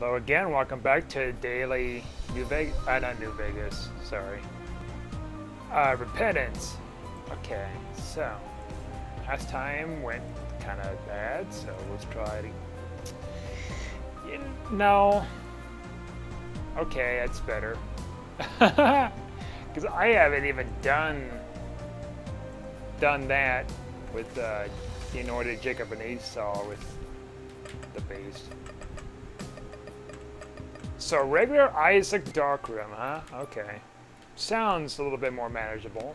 Hello again, welcome back to Daily New Vegas, uh, not New Vegas, sorry. Uh, Repentance. Okay, so, last time went kind of bad, so let's try it. You no. Okay, that's better. Because I haven't even done done that with uh, in order to Jacob and Esau with the beast. So regular Isaac Darkroom, huh? Okay. Sounds a little bit more manageable.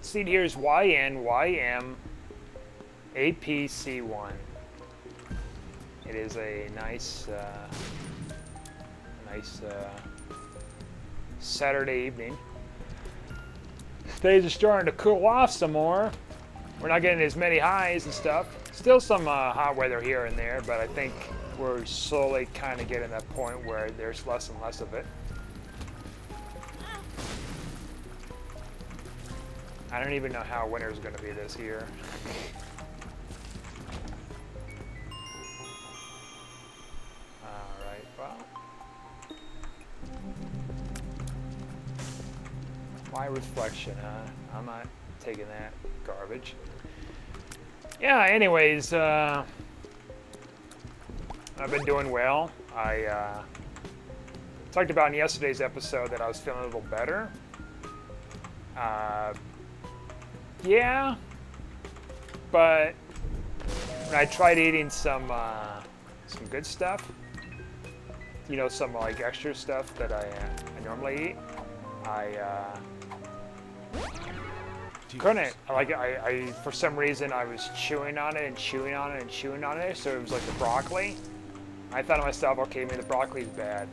See here's YN, APC1. It is a nice, uh, nice uh, Saturday evening. Days are starting to cool off some more. We're not getting as many highs and stuff. Still some uh, hot weather here and there, but I think we're slowly kind of getting that point where there's less and less of it. I don't even know how winter's going to be this year. Alright, well. My reflection, huh? I'm not taking that garbage. Yeah, anyways, uh, I've been doing well. I uh, talked about in yesterday's episode that I was feeling a little better. Uh, yeah, but when I tried eating some uh, some good stuff, you know, some like extra stuff that I, uh, I normally eat, I uh, couldn't. Like I, I, for some reason, I was chewing on it and chewing on it and chewing on it, so it was like the broccoli. I thought to myself, okay, maybe the broccoli's bad.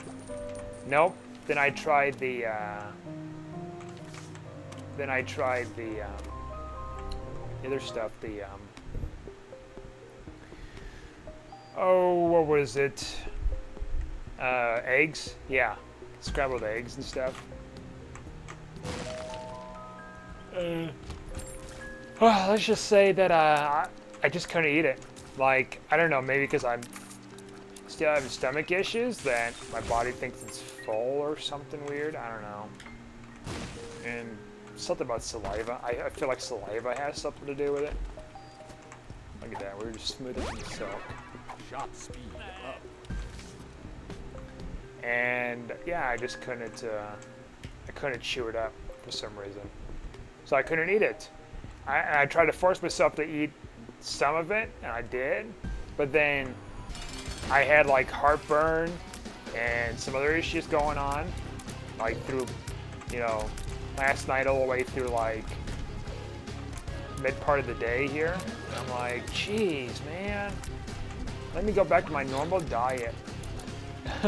Nope. Then I tried the, uh, then I tried the, um, the other stuff, the, um, oh, what was it? Uh, eggs? Yeah. Scrambled eggs and stuff. Uh, well, let's just say that uh, I just couldn't eat it. Like, I don't know, maybe because I'm still having stomach issues that my body thinks it's full or something weird. I don't know. And something about saliva. I, I feel like saliva has something to do with it. Look at that, we're just smooth as silk. Shot speed up. And yeah, I just couldn't, uh, I couldn't chew it up for some reason. So I couldn't eat it. I, I tried to force myself to eat some of it, and I did. But then I had like heartburn and some other issues going on, like through, you know, last night all the way through like mid part of the day here. I'm like, geez, man, let me go back to my normal diet.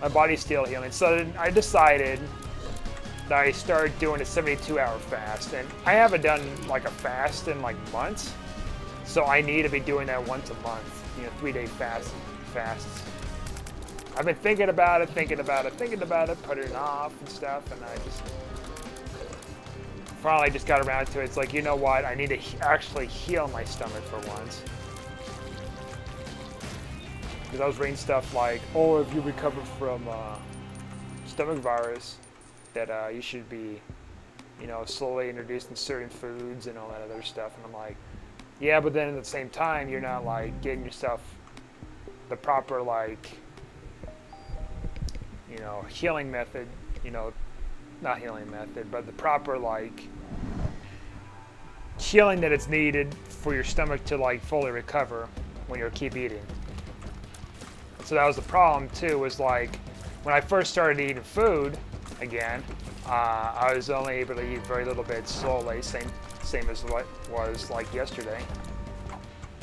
my body's still healing. So I decided that I started doing a 72 hour fast. And I haven't done like a fast in like months. So I need to be doing that once a month, you know, three day fast fasts. I've been thinking about it, thinking about it, thinking about it, putting it off and stuff, and I just finally just got around to it. It's like, you know what? I need to he actually heal my stomach for once. Because I was reading stuff like, oh, if you recover from uh, stomach virus, that uh, you should be, you know, slowly introducing certain foods and all that other stuff. And I'm like, yeah, but then at the same time, you're not like getting yourself the proper like, you know, healing method. You know, not healing method, but the proper like healing that it's needed for your stomach to like fully recover when you keep eating. So that was the problem too. Was like when I first started eating food, again. Uh, I was only able to eat very little bit slowly, same same as what was like yesterday.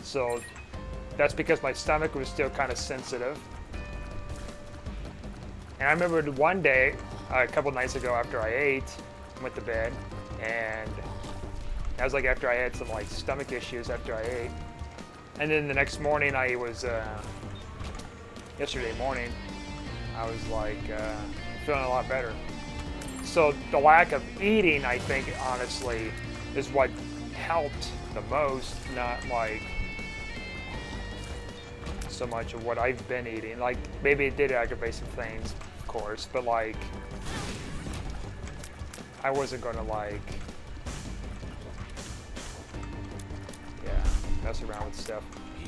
So that's because my stomach was still kind of sensitive. And I remember one day, a couple nights ago after I ate, went to bed, and that was like after I had some like stomach issues after I ate. And then the next morning I was, uh, yesterday morning, I was like, uh, feeling a lot better. So the lack of eating, I think, honestly, is what helped the most, not like. So much of what I've been eating. Like, maybe it did aggravate some things, of course, but like, I wasn't gonna like, yeah, mess around with stuff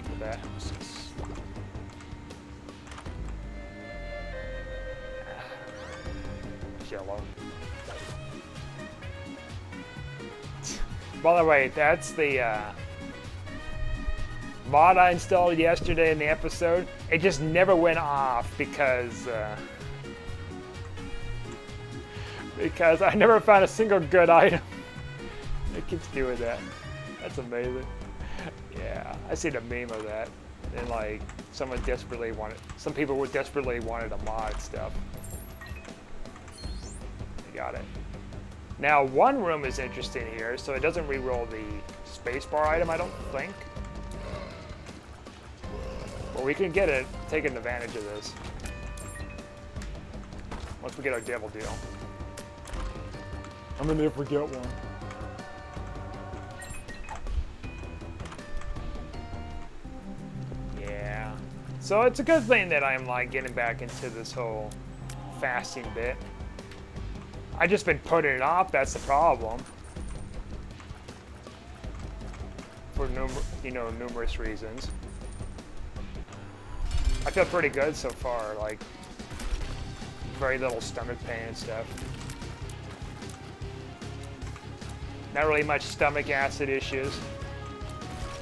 with that. Jello. By the way, that's the uh, mod I installed yesterday in the episode. It just never went off because uh, because I never found a single good item. It keeps doing that. That's amazing. Yeah, I see the meme of that. And like, someone desperately wanted, some people would desperately wanted a mod stuff. Got it. Now, one room is interesting here, so it doesn't re-roll the spacebar item, I don't think. We can get it, taking advantage of this. Once we get our devil deal. I'm gonna get one. Yeah. So it's a good thing that I'm like getting back into this whole fasting bit. I just been putting it off. That's the problem. For you know numerous reasons. I feel pretty good so far. Like very little stomach pain and stuff. Not really much stomach acid issues.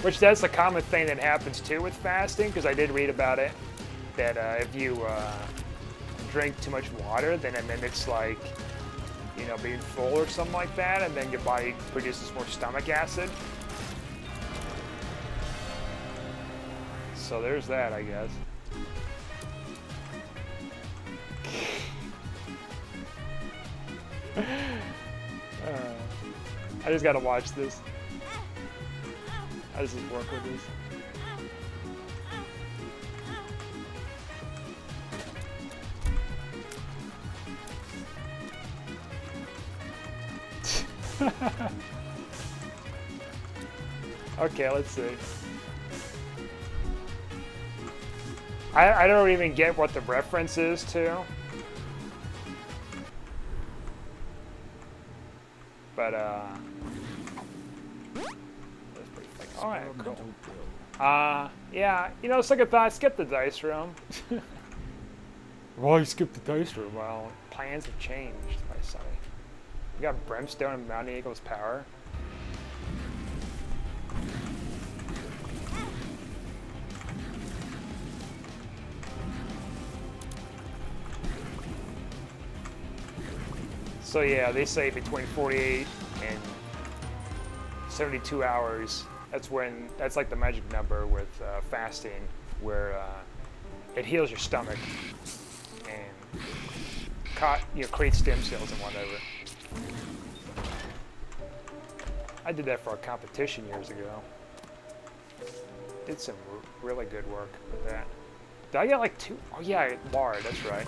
Which that's a common thing that happens too with fasting, because I did read about it. That uh, if you uh, drink too much water, then it mimics like you know, being full or something like that, and then your body produces more stomach acid. So there's that, I guess. Uh, I just gotta watch this. I just work with this. okay, let's see. I, I don't even get what the reference is to. But, uh... Thick. Alright, cool. Uh, yeah, you know, second thought, skip the dice room. Why you skip the dice room? Well, plans have changed, I say. We got Brimstone and Mounting Eagle's power. So yeah, they say between 48 and 72 hours. That's when that's like the magic number with uh, fasting, where uh, it heals your stomach and you know creates stem cells and whatever. I did that for a competition years ago. Did some really good work with that. Did I get like two? Oh yeah, lard, that's right.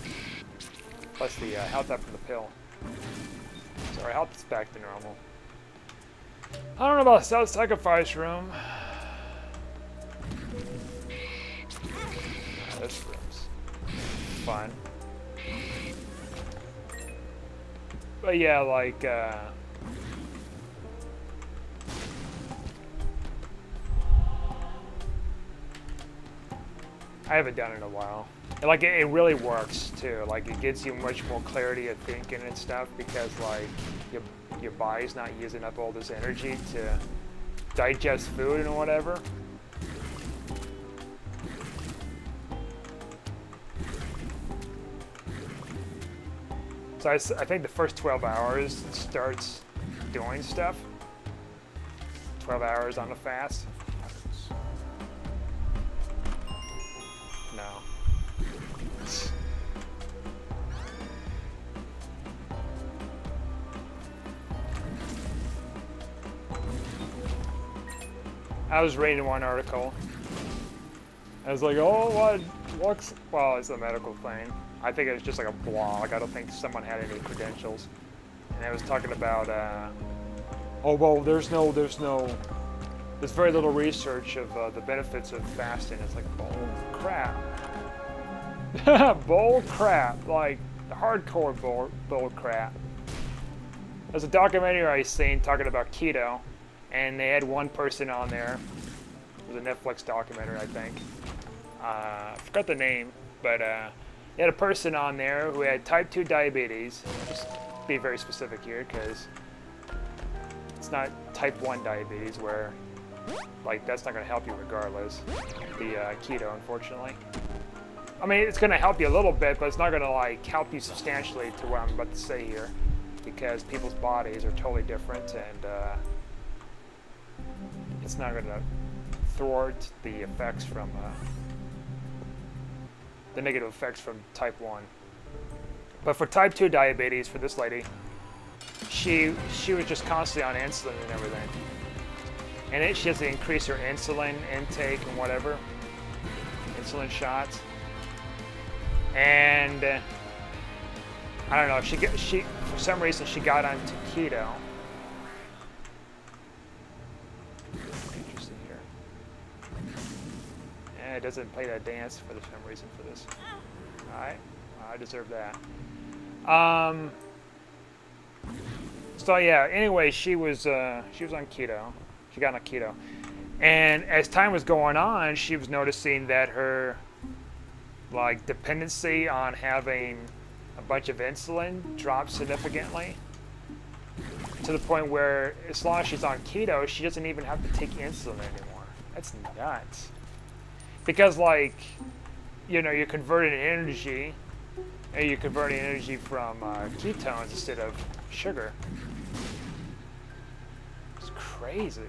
Plus the uh, health up from the pill. Sorry, health is back to normal. I don't know about South Sacrifice Room. this room's fun. But yeah, like, uh, I haven't done it in a while. And like, it, it really works too. Like, it gives you much more clarity of thinking and stuff because like, your, your body's not using up all this energy to digest food and whatever. So I, I think the first 12 hours starts doing stuff. 12 hours on a fast. I was reading one article. I was like, oh, what looks, well, it's a medical thing. I think it was just like a blog. I don't think someone had any credentials. And it was talking about, uh, oh, well, there's no, there's no, there's very little research of uh, the benefits of fasting. It's like, oh crap. bull crap. Like, hardcore bull, crap. There's a documentary I seen talking about keto, and they had one person on there. It was a Netflix documentary, I think. Uh, I forgot the name, but uh, they had a person on there who had type 2 diabetes. Just be very specific here, because it's not type 1 diabetes where, like, that's not going to help you regardless. The uh, keto, unfortunately. I mean, it's going to help you a little bit, but it's not going to, like, help you substantially to what I'm about to say here because people's bodies are totally different and uh, it's not going to thwart the effects from uh, the negative effects from type 1. But for type 2 diabetes, for this lady, she she was just constantly on insulin and everything. And it, she has to increase her insulin intake and whatever, insulin shots. And uh, I don't know. She she for some reason she got onto keto. Interesting here. And it doesn't play that dance for some reason for this. All right, I deserve that. Um. So yeah. Anyway, she was uh, she was on keto. She got on keto, and as time was going on, she was noticing that her like dependency on having a bunch of insulin dropped significantly to the point where as long as she's on keto, she doesn't even have to take insulin anymore. That's nuts. Because like, you know, you're converting energy, and you're converting energy from uh, ketones instead of sugar. It's crazy.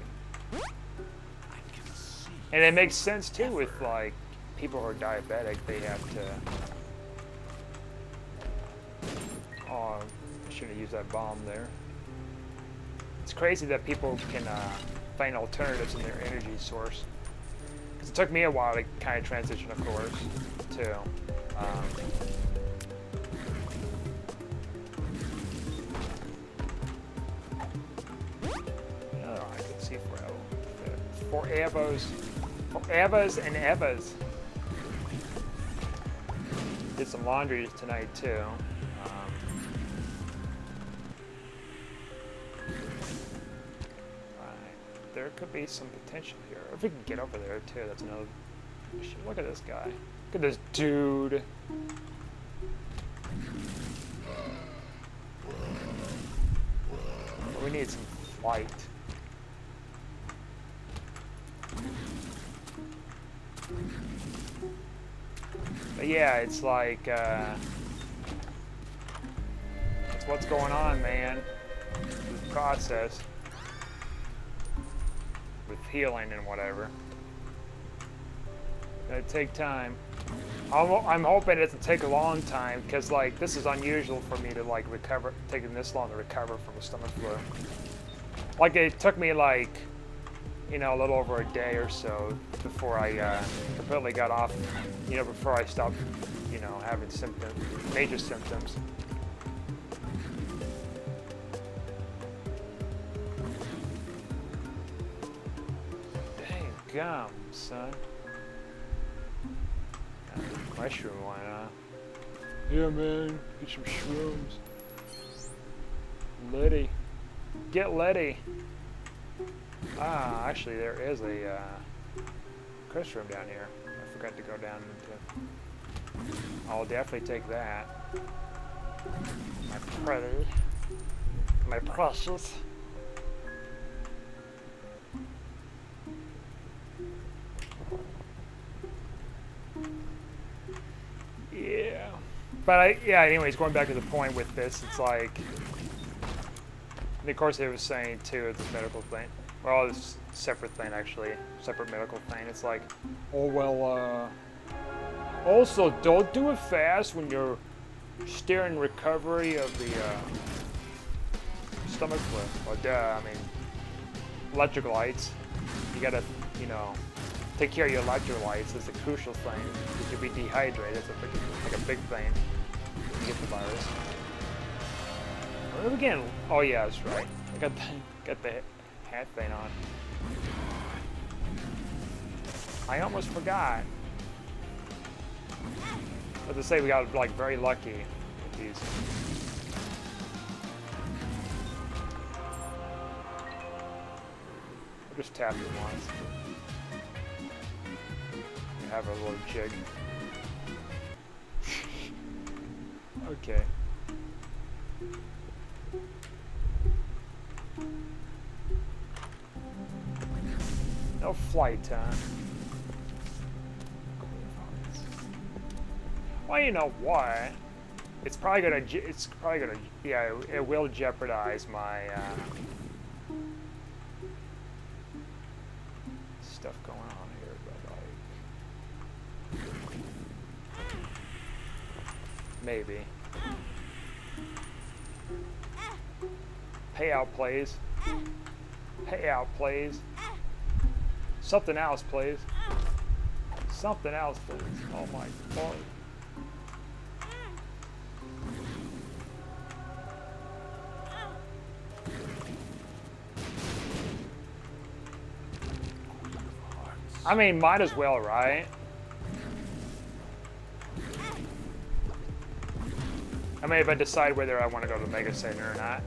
And it makes sense too with like people who are diabetic, they have to Oh, I shouldn't have used that bomb there. It's crazy that people can uh, find alternatives in their energy source. It took me a while to kind of transition, of course, too. Um, oh, I can see forever. For Evos. For Evas and Evas. Did some laundry tonight, too. There could be some potential here. If we can get over there too, that's another. Look at this guy. Look at this dude. We need some flight. But yeah, it's like, uh, that's what's going on, man. This process healing and whatever. Gonna take time. I'm, hoping it doesn't take a long time because like this is unusual for me to like recover, taking this long to recover from a stomach flu. Like it took me like, you know, a little over a day or so before I uh, completely got off, you know, before I stopped, you know, having symptoms, major symptoms. Gum, son. Mushroom, why not? Yeah, man. Get some shrooms. Letty. Get Letty. Ah, actually, there is a uh, Curse room down here. I forgot to go down into. I'll definitely take that. My pretty. My precious. But I, yeah, anyways, going back to the point with this, it's like, and of course they were saying too, it's a medical thing. Well, it's separate thing actually, separate medical thing. It's like, oh well, uh, also don't do it fast when you're steering recovery of the uh, stomach flu. Well, duh, I mean, electrolytes. You gotta, you know, take care of your electrolytes is a crucial thing. You could be dehydrated. It's a like a big thing. Get the virus. Getting? Oh yeah, that's right. I got the got the hat thing on. I almost forgot. But to say we got like very lucky with these. I'll just tap it once. Have a little jig. Okay. No flight, huh? Well, you know what? It's probably gonna. It's probably gonna. Yeah, it will jeopardize my uh, stuff going on here, but like maybe payout plays. Payout plays. Something else, plays. Something else, plays. Oh my god. I mean, might as well, right? I if I decide whether I want to go to Mega Satan or not.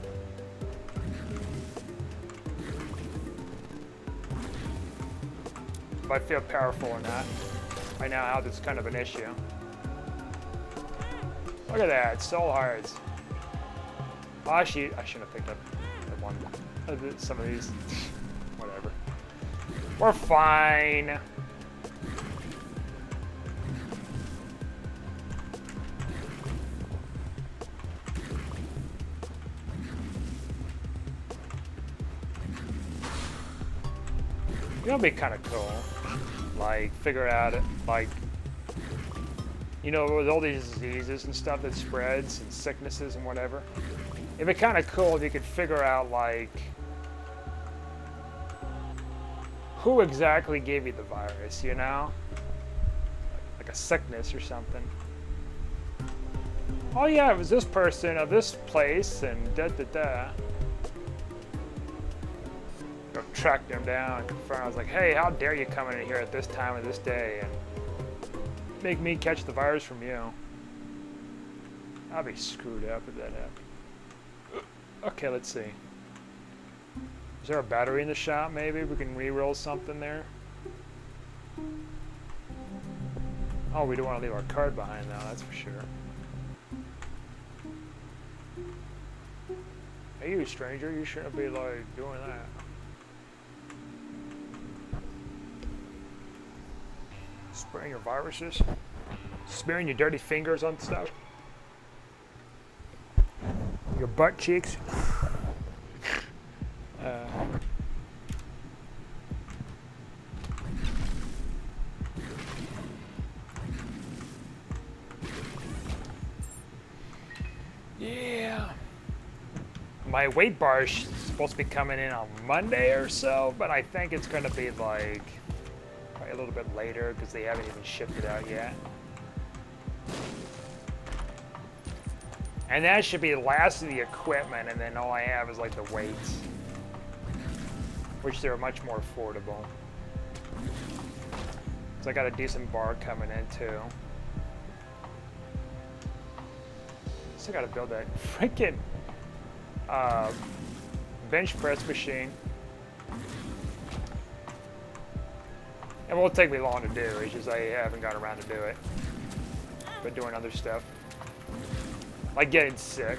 If I feel powerful or not. Right now, how that's kind of an issue. Look at that, soul hearts. Oh, actually, I should have picked up one, uh, some of these. Whatever. We're fine. Know, be kind of cool. Like, figure out, like, you know, with all these diseases and stuff that spreads and sicknesses and whatever. It'd be kind of cool if you could figure out, like, who exactly gave you the virus, you know? Like a sickness or something. Oh yeah, it was this person of this place and da da da. Go track them down and confirm. I was like, hey, how dare you come in here at this time of this day and make me catch the virus from you? I'll be screwed up if that happened. Okay, let's see. Is there a battery in the shop, maybe? We can re-roll something there? Oh, we don't want to leave our card behind now, that's for sure. Hey, you stranger, you shouldn't be, like, doing that. Spraying your viruses? Smearing your dirty fingers on stuff? Your butt cheeks? Uh, yeah. My weight bar is supposed to be coming in on Monday or so, but I think it's going to be like a little bit later because they haven't even shipped it out yet. And that should be the last of the equipment, and then all I have is like the weights. Which they're much more affordable. So I got a decent bar coming in too. Still gotta build that freaking uh, bench press machine. It won't take me long to do, it's just I haven't got around to do it. Been doing other stuff. Like getting sick.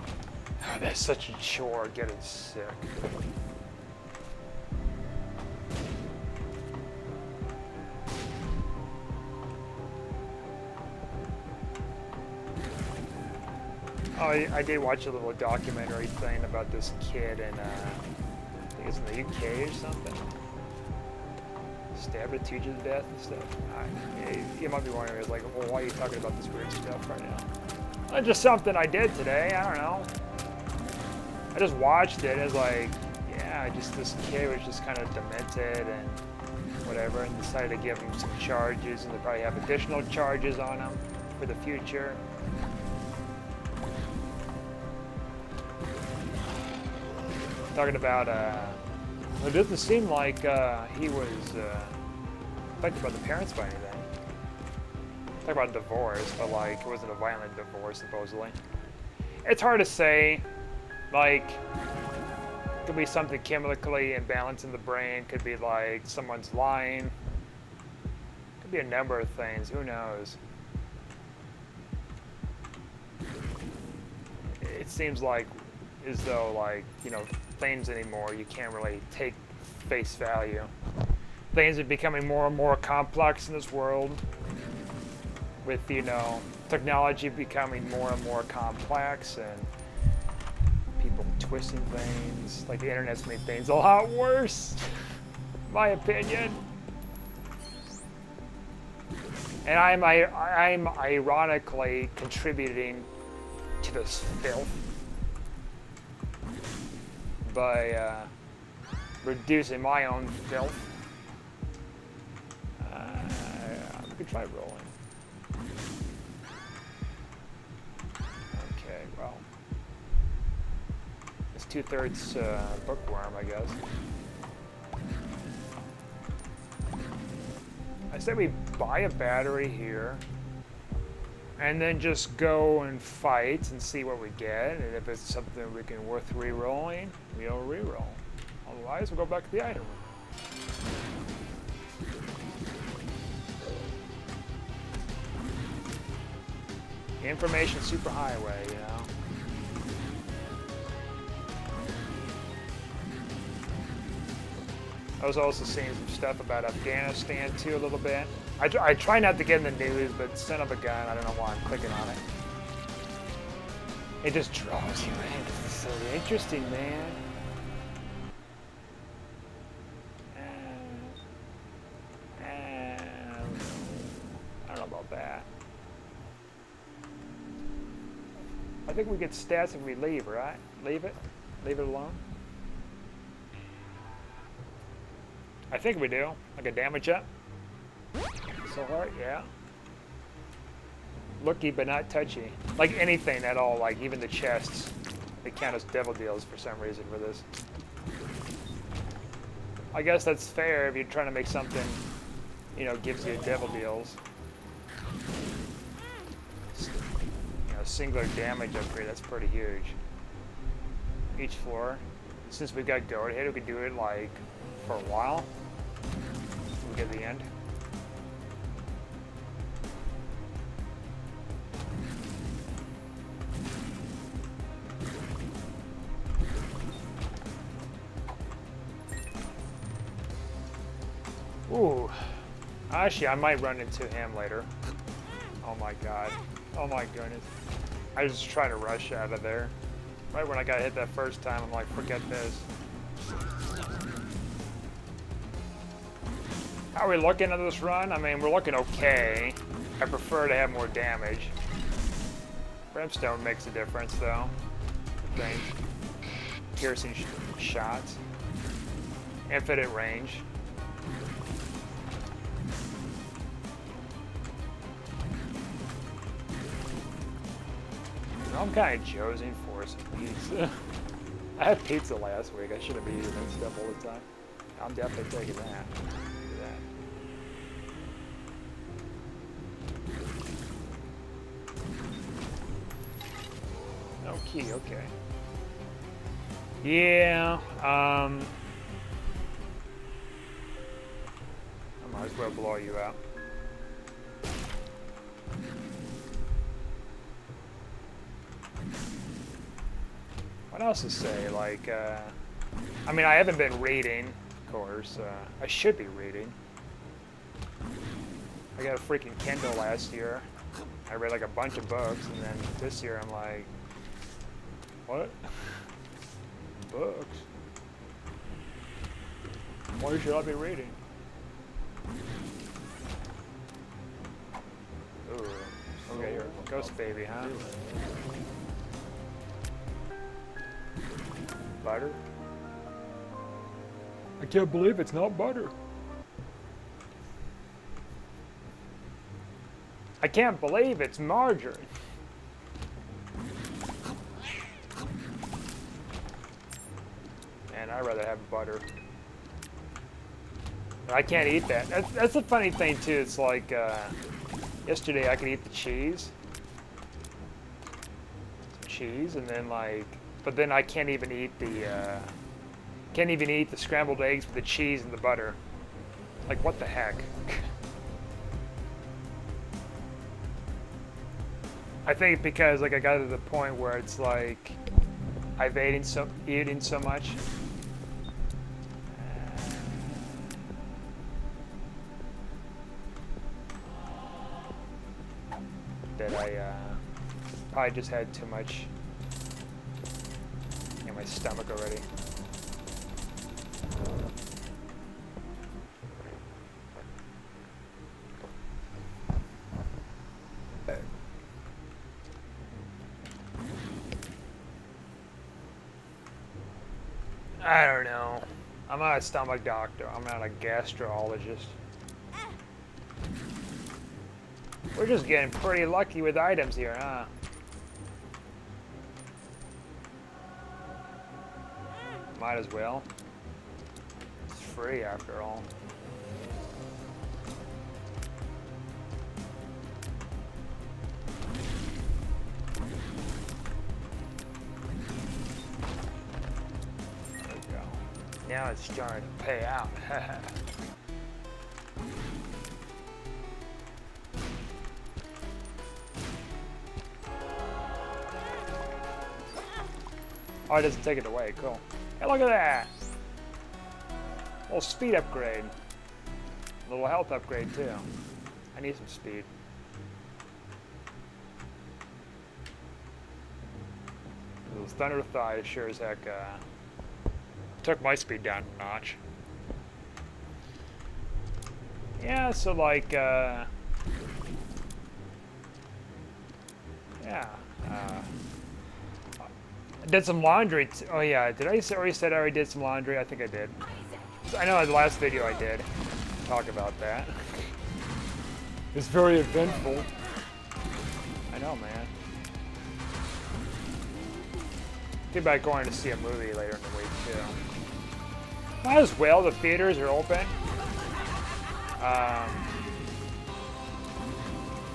Oh, that's such a chore, getting sick. Oh, I, I, did watch a little documentary thing about this kid in, uh, I think it's in the UK or something. Stabbed a teacher to death and stuff. I, you, might be wondering, like, well, why are you talking about this weird stuff right now? It's just something I did today. I don't know. I just watched it. It's like, yeah, just this kid was just kind of demented and whatever, and decided to give him some charges, and they probably have additional charges on him for the future. Talking about, uh, it doesn't seem like uh, he was uh, affected by the parents by anything. Talk about divorce, but like it wasn't a violent divorce supposedly. It's hard to say. Like, could be something chemically imbalanced in the brain. Could be like someone's lying. Could be a number of things. Who knows? It seems like as though like you know things anymore you can't really take face value. Things are becoming more and more complex in this world with, you know, technology becoming more and more complex and people twisting things. Like the internet's made things a lot worse, my opinion. And I'm, I, I'm ironically contributing to this filth by uh, reducing my own filth. Uh, we could try rolling. Okay, well. It's two-thirds uh, bookworm, I guess. I say we buy a battery here and then just go and fight and see what we get. And if it's something we can worth re-rolling, we'll re-roll. Otherwise, we'll go back to the item. Information superhighway, you know. I was also seeing some stuff about Afghanistan too a little bit. I, I try not to get in the news, but son of a gun, I don't know why I'm clicking on it. It just draws you in. It's so interesting, man. I don't know about that. I think we get stats if we leave, right? Leave it? Leave it alone? I think we do. Like a damage up. Hard, yeah. Looky but not touchy. Like anything at all, like even the chests. They count as devil deals for some reason for this. I guess that's fair if you're trying to make something, you know, gives you devil deals. You know, singular damage upgrade, that's pretty huge. Each floor. Since we got go ahead, we could do it like for a while. We get the end. Actually, I might run into him later. Oh my god. Oh my goodness. I just trying to rush out of there. Right when I got hit that first time, I'm like, forget this. How are we looking at this run? I mean, we're looking okay. I prefer to have more damage. Brimstone makes a difference, though. Think. Piercing sh shots. Infinite range. I'm kind of jonesing for some pizza. I had pizza last week. I shouldn't be eating that stuff all the time. I'm definitely taking that. No key, okay. Yeah, um... I might as well blow you out. What else to say? Like, uh, I mean, I haven't been reading, of course. Uh, I should be reading. I got a freaking Kindle last year. I read like a bunch of books, and then this year I'm like, what? books? Why should I be reading? Ooh, okay, you're a ghost baby, huh? Butter? I can't believe it's not butter. I can't believe it's margarine. And I'd rather have butter. But I can't eat that. That's, that's the funny thing too. It's like uh, yesterday I could eat the cheese, cheese, and then like, but then I can't even eat the uh, can't even eat the scrambled eggs with the cheese and the butter. Like what the heck? I think because like I got to the point where it's like I've eaten so eating so much. That I uh, probably just had too much stomach already. I don't know. I'm not a stomach doctor. I'm not a gastrologist. We're just getting pretty lucky with items here, huh? Might as well. It's free after all. There we go. Now it's starting to pay out. oh, it doesn't take it away. Cool. Hey, look at that! little speed upgrade. Little health upgrade, too. I need some speed. Those Thunder Thighs sure as heck uh, took my speed down a notch. Yeah, so like, uh, yeah. Did some laundry. T oh yeah, did I already said I already did some laundry? I think I did. I know the last video I did talk about that. It's very eventful. I know, man. Think about going to see a movie later in the week too. Might as well. The theaters are open. Um,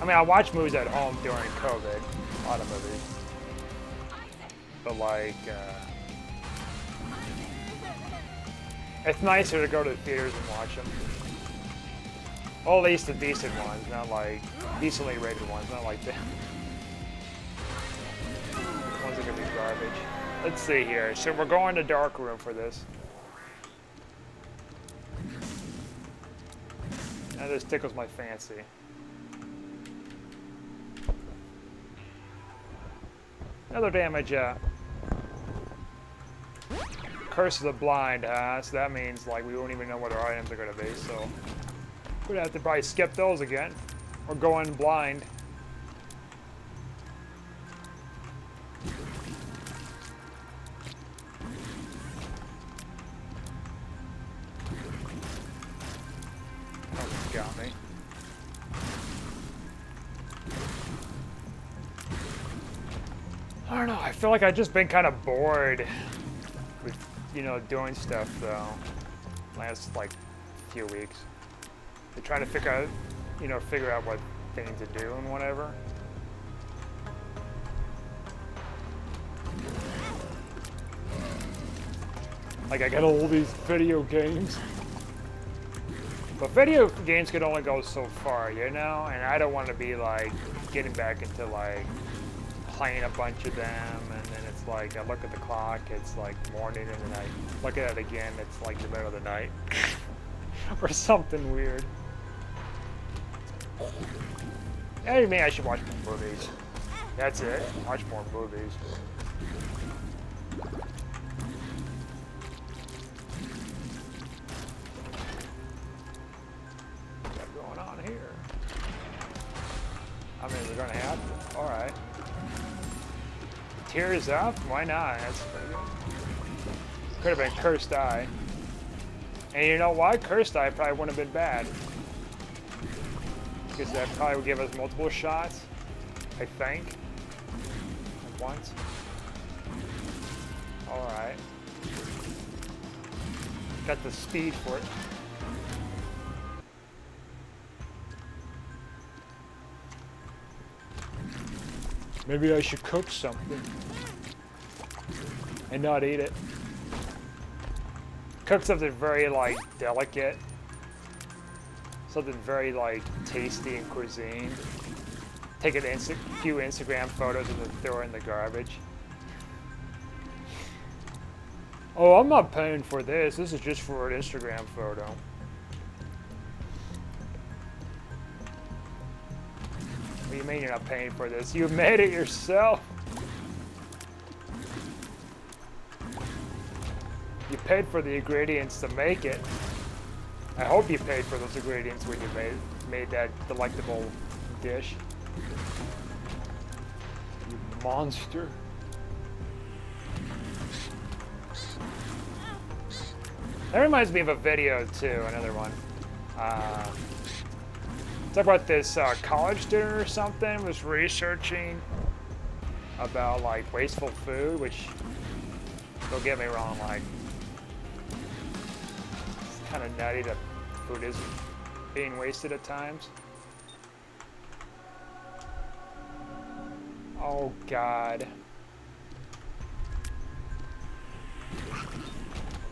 I mean, I watch movies at home during COVID. A lot of movies. But like, uh, it's nicer to go to the theaters and watch them. Well, at least the decent ones, not like decently rated ones, not like the ones that could be garbage. Let's see here. So we're going to dark room for this. Now this tickles my fancy. Another damage up. Curse of the Blind, huh? So that means, like, we won't even know what our items are going to be, so... To have to probably skip those again. Or go in blind. Oh, got me. I don't know, I feel like I've just been kind of bored you know, doing stuff, though. Last, like, few weeks. They're trying to figure out, you know, figure out what thing to do and whatever. Like, I got all these video games. But video games can only go so far, you know? And I don't want to be, like, getting back into, like, playing a bunch of them, and then it's like, I look at the clock, it's like morning, and then I look at it again, it's like the middle of the night. or something weird. Hey, maybe I should watch more movies. That's it. Watch more movies. What's going on here? I mean, we're gonna have to. All right. Tears up? Why not? That's pretty good. Could have been Cursed Eye. And you know why? Cursed Eye probably wouldn't have been bad. Because that probably would give us multiple shots, I think. At once. Alright. Got the speed for it. Maybe I should cook something. And not eat it. Cook something very, like, delicate. Something very, like, tasty and cuisine. Take an insta few Instagram photos and then throw it in the garbage. Oh, I'm not paying for this. This is just for an Instagram photo. Mean you're not paying for this? You made it yourself. You paid for the ingredients to make it. I hope you paid for those ingredients when you made made that delectable dish. You monster. That reminds me of a video too, another one. Uh, talk about this uh, college student or something was researching about like wasteful food, which don't get me wrong, like it's kind of nutty that food is being wasted at times. Oh God.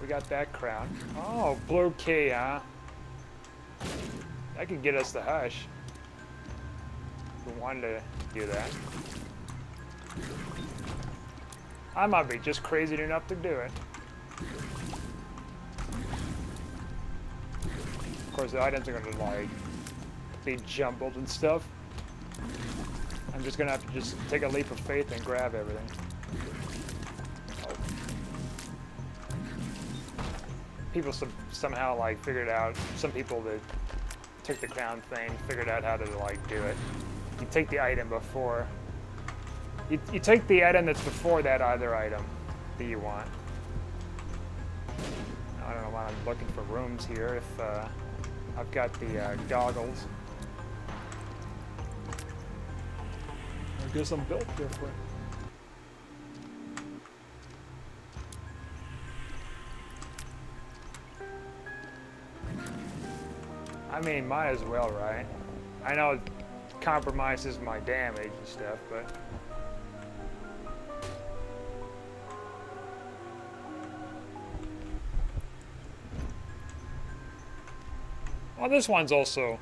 We got that crown. Oh, blue key, huh? That could get us the hush. We wanted to do that. I might be just crazy enough to do it. Of course, the items are gonna like be jumbled and stuff. I'm just gonna have to just take a leap of faith and grab everything. people some, somehow like figured out some people that took the crown thing figured out how to like do it. You take the item before. You, you take the item that's before that other item that you want. I don't know why I'm looking for rooms here if uh, I've got the uh, goggles. I guess I'm built different I mean, might as well, right? I know it compromises my damage and stuff, but... Well, this one's also...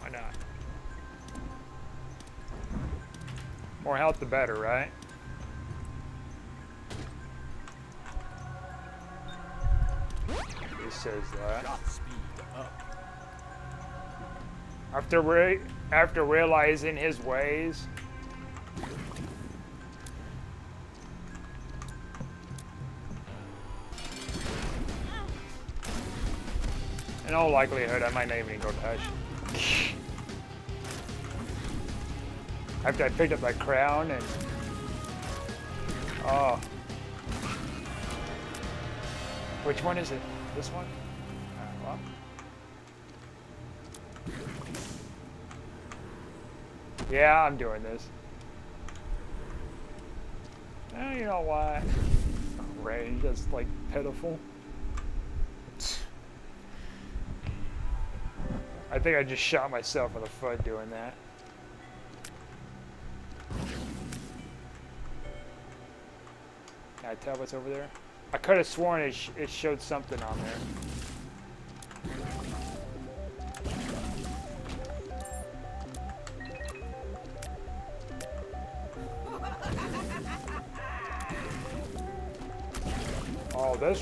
Why not? More health, the better, right? He says that. After re after realizing his ways, in all likelihood, I might not even go touch. After I picked up that crown and oh, which one is it? This one? Yeah, I'm doing this. Eh, you know what? Range, that's like pitiful. I think I just shot myself in the foot doing that. Can I tell what's over there? I could have sworn it, sh it showed something on there.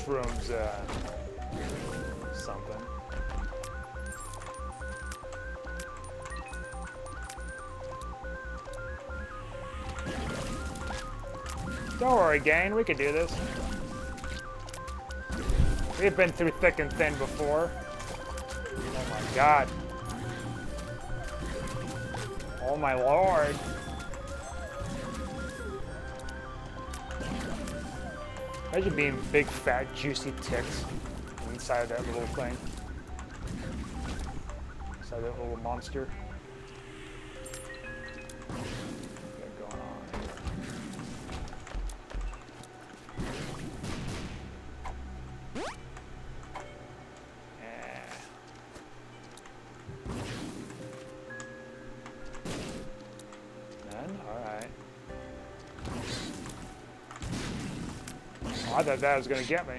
Oh, this room's uh, something. Don't worry, gang. We can do this. We've been through thick and thin before. Oh my god. Oh my lord. Imagine being big, fat, juicy ticks inside that little thing. Inside that little monster. I thought that was gonna get me.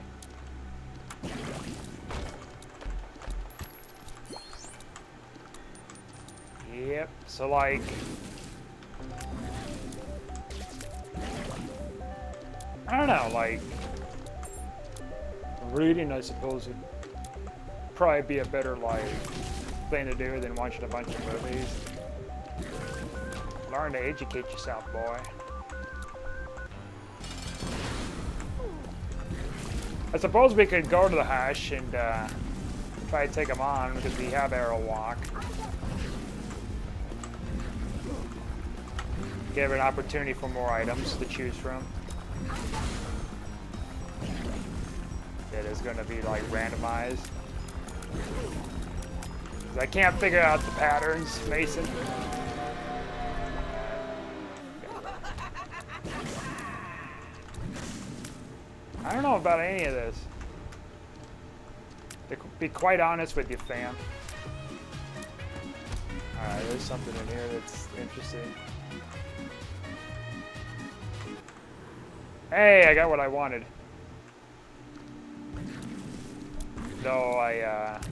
Yep, so like... I don't know, like... Reading, I suppose, would probably be a better, like, thing to do than watching a bunch of movies. Learn to educate yourself, boy. I suppose we could go to the hush and uh, try to take them on because we have arrow walk. Give an opportunity for more items to choose from. It is going to be like randomized. I can't figure out the patterns, Mason. Know about any of this. To be quite honest with you, fam. Alright, there's something in here that's interesting. Hey, I got what I wanted. Though I, uh...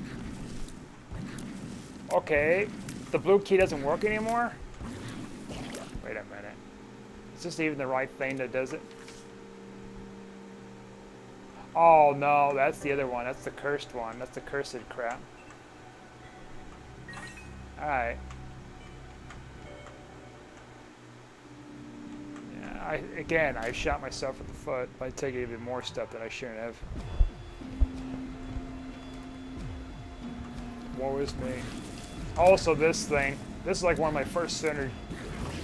Okay, the blue key doesn't work anymore? Wait a minute. Is this even the right thing that does it? Oh no, that's the other one. That's the cursed one. That's the cursed crap. Alright. I again I shot myself in the foot by taking even more stuff that I shouldn't have. Woe is me. Also this thing. This is like one of my first syner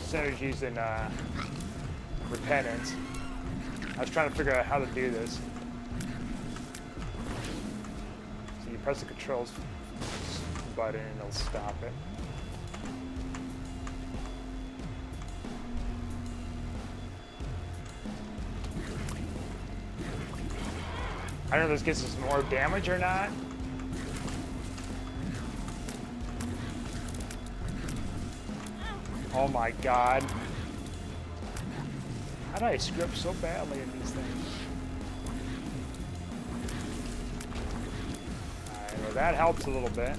synergies in uh, repentance. I was trying to figure out how to do this. Press the controls button and it'll stop it. I don't know if this gets us more damage or not. Oh my god. How did I screw up so badly in these things? Well that helps a little bit.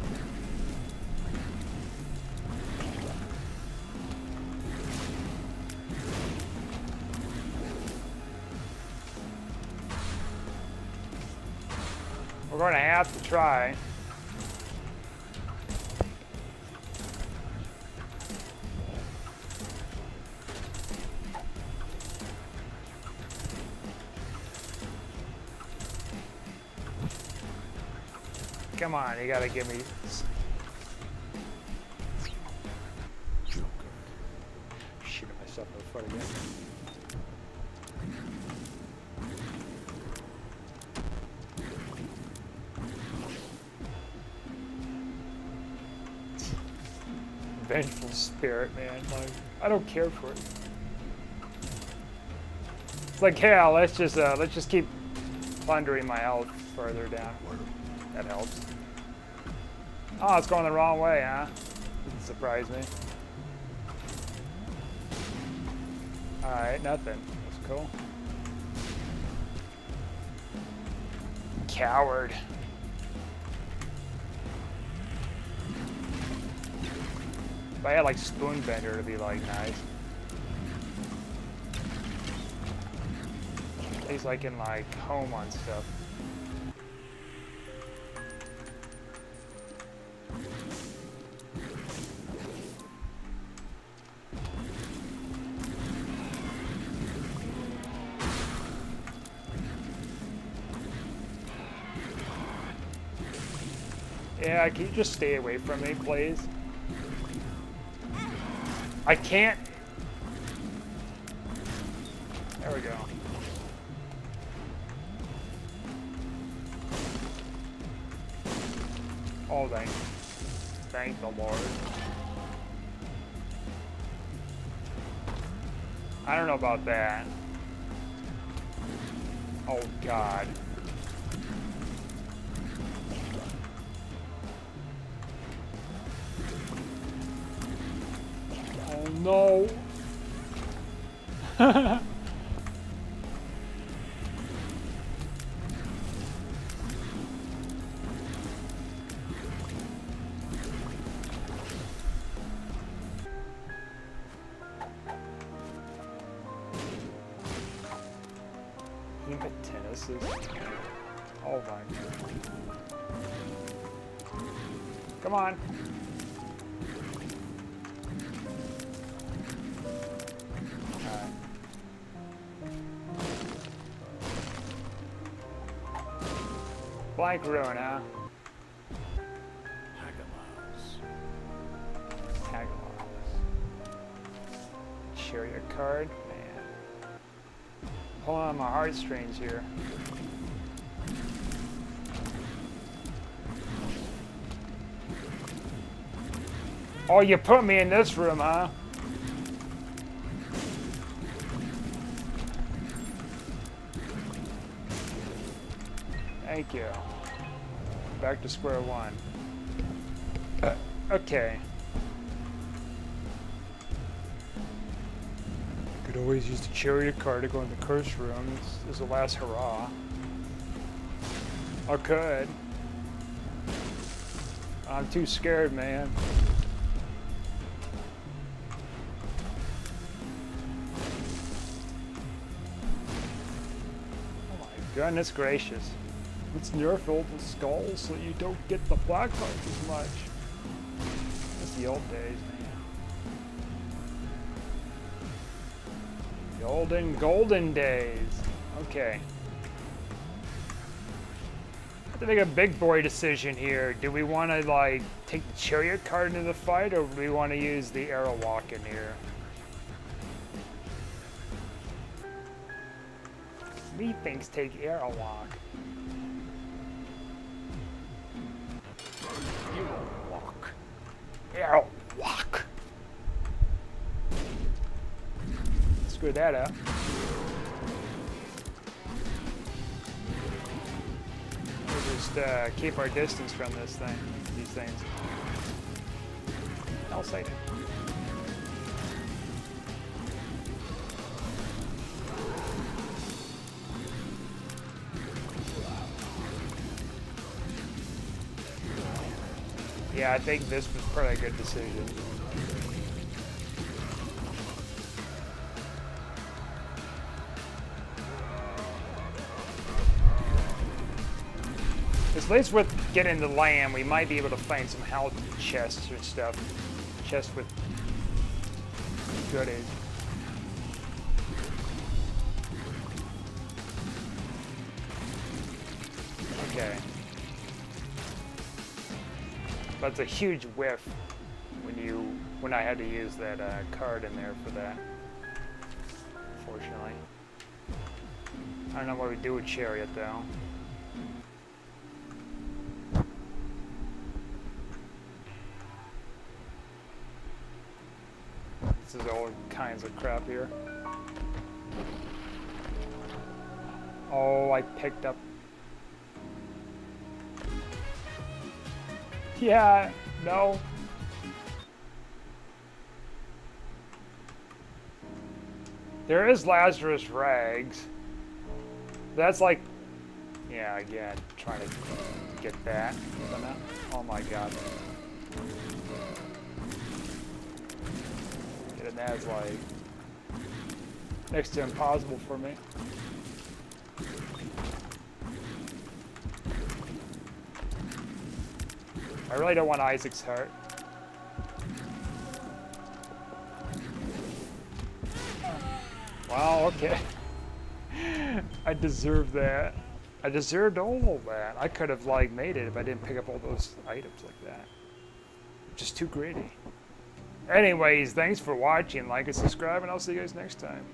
We're going to have to try. Come on, you gotta give me. Shooting myself in the foot again. Vengeful spirit, man. Like, I don't care for it. It's like, yeah, let's just uh, let's just keep plundering my health further down. That helps. Oh, it's going the wrong way, huh? Didn't surprise me. Alright, nothing. That's cool. Coward. If I had like Spoonbender, it'd be like nice. He's like in like home on stuff. Can you just stay away from me, please? I can't. There we go. Oh, thank, thank the Lord. I don't know about that. Oh, God. Come on. Alright. Blank Rune, huh? Chariot card, man. Pulling on my heartstrings here. Oh, you put me in this room, huh? Thank you. Back to square one. Uh, okay. Could always use the chariot car to go in the curse room. This is the last hurrah. I could. I'm too scared, man. Goodness gracious. Let's nerf all the skulls so you don't get the black cards as much. That's the old days, man. The olden golden days. Okay. have to make a big boy decision here. Do we want to like take the chariot card into the fight, or do we want to use the arrow walk in here? Me thinks take walk. Arrow walk. Arrow walk. Screw that up. We'll just uh, keep our distance from this thing, these things. I'll say it. Yeah, I think this was probably a good decision. At least with getting the land, we might be able to find some health chests or stuff. Chests with goodies. It's a huge whiff when you when I had to use that uh, card in there for that. Unfortunately. I don't know what we do with Chariot though. This is all kinds of crap here. Oh, I picked up. Yeah, no. There is Lazarus Rags. That's like, yeah, again, trying to get that. Oh my god. Getting that is like next to impossible for me. I really don't want Isaac's heart. Wow, okay. I deserve that. I deserved all that. I could have like made it if I didn't pick up all those items like that. Just too greedy. Anyways, thanks for watching. Like and subscribe, and I'll see you guys next time.